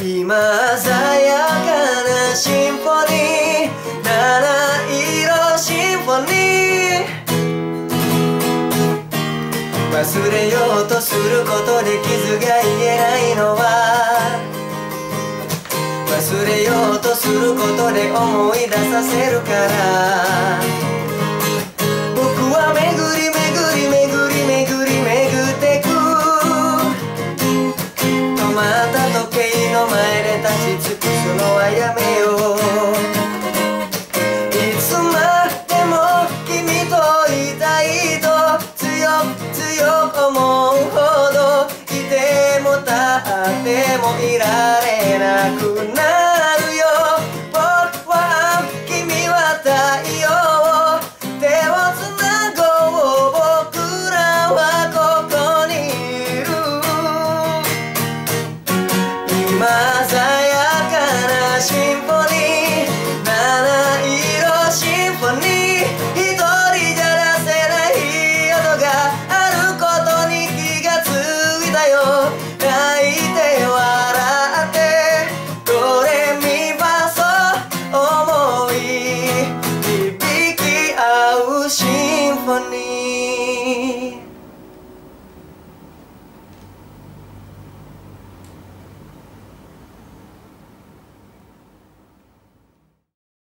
今鮮やかなシンフォニー七色シンフォニー。忘れようとすることで傷が癒えないのは。忘れようとすることで思い出させるから。尽くすのはやめよういつまでも君といたいと強く強く思うほどいても立ってもいられなくなるよ。僕は君は太陽。手をつなごう僕らはここにいる。今鮮い